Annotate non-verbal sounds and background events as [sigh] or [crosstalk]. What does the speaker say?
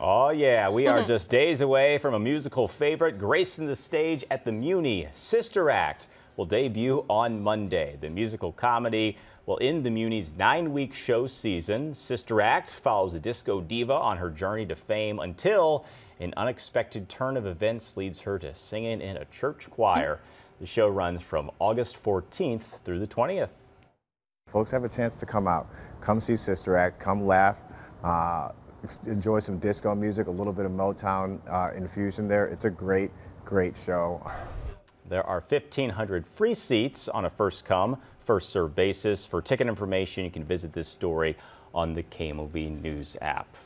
Oh, yeah, we are [laughs] just days away from a musical favorite gracing the stage at the Muny. Sister Act will debut on Monday. The musical comedy will end the Muny's nine week show season. Sister Act follows a disco diva on her journey to fame until an unexpected turn of events leads her to singing in a church choir. [laughs] The show runs from August 14th through the 20th. Folks have a chance to come out, come see Sister Act, come laugh. Uh, enjoy some disco music, a little bit of Motown uh, infusion there. It's a great, great show. There are 1,500 free seats on a first come, first served basis. For ticket information, you can visit this story on the KMOV News app.